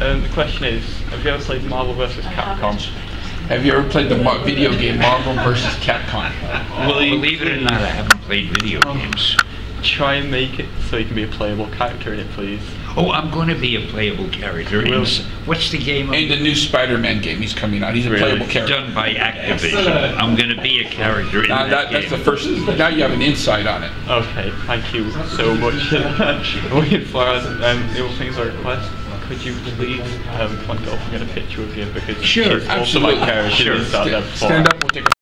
Um, the question is, have you ever played Marvel vs. Capcom? Have you ever played the mar- video game Marvel vs. Capcom? Will you Believe it or not, I haven't played video games. try and make it so you can be a playable character in it, please? Oh, I'm going to be a playable character. in Will- s- What's the game? And the new Spider-Man game he's coming out. He's a Really? playable character. done by Activision. I'm going to be a character in Now that, that, that's the game. first. Now you have an insight on it. Okay, thank you so much. Wait, Flores, um, the other things I request, could you please um, point off and get a picture of you because Sure, also my Absolutely. character Sure. is out there Stand, stand up. We'll take a